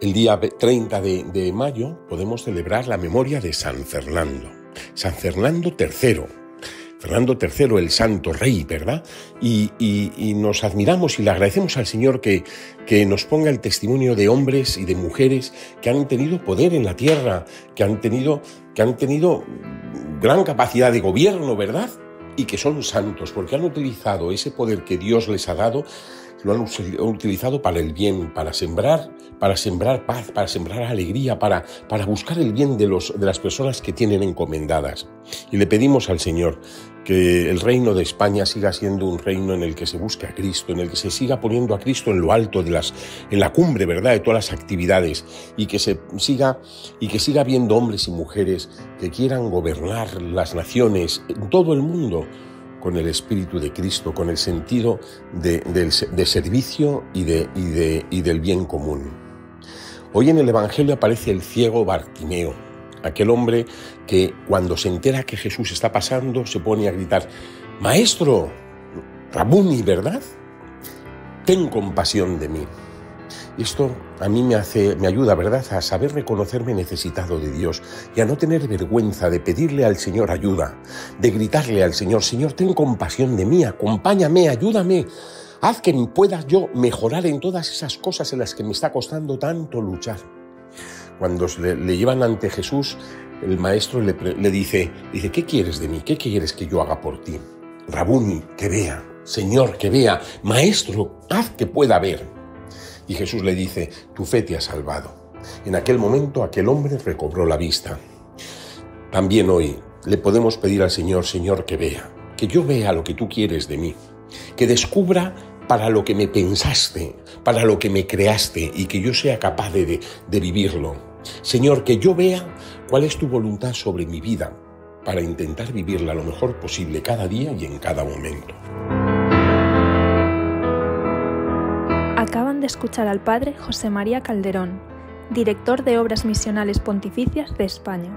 El día 30 de, mayo podemos celebrar la memoria de San Fernando. San Fernando III. Fernando III, el santo rey, ¿verdad? Y, nos admiramos y le agradecemos al Señor que, que nos ponga el testimonio de hombres y de mujeres que han tenido poder en la tierra, que han tenido, que han tenido gran capacidad de gobierno, ¿verdad? Y que son santos, porque han utilizado ese poder que Dios les ha dado lo han utilizado para el bien, para sembrar, para sembrar paz, para sembrar alegría, para, para buscar el bien de, los, de las personas que tienen encomendadas. Y le pedimos al Señor que el reino de España siga siendo un reino en el que se busque a Cristo, en el que se siga poniendo a Cristo en lo alto de las, en la cumbre, ¿verdad?, de todas las actividades y que se siga y que siga habiendo hombres y mujeres que quieran gobernar las naciones en todo el mundo con el espíritu de Cristo, con el sentido de, servicio y, y del bien común. Hoy en el Evangelio aparece el ciego Bartimeo, aquel hombre que cuando se entera que Jesús está pasando se pone a gritar, Maestro, Rabuni, ¿verdad? Ten compasión de mí. Esto a mí me hace, me ayuda, ¿verdad?, a saber reconocerme necesitado de Dios y a no tener vergüenza de pedirle al Señor ayuda, de gritarle al Señor, Señor, ten compasión de mí, acompáñame, ayúdame. Haz que pueda yo mejorar en todas esas cosas en las que me está costando tanto luchar. Cuando le, llevan ante Jesús, el maestro le, le, dice, dice, ¿qué quieres de mí? ¿Qué quieres que yo haga por ti? Rabuni, que vea. Señor, que vea. Maestro, haz que pueda ver. Y Jesús le dice, tu fe te ha salvado. En aquel momento aquel hombre recobró la vista. También hoy le podemos pedir al Señor, Señor, que vea, que yo vea lo que tú quieres de mí, que descubra para lo que me pensaste, para lo que me creaste y que yo sea capaz de, de, vivirlo. Señor, que yo vea cuál es tu voluntad sobre mi vida para intentar vivirla lo mejor posible cada día y en cada momento. Acaban de escuchar al padre José María Calderón, director de Obras Misionales Pontificias de España.